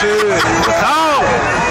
Monsieur.